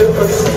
Dios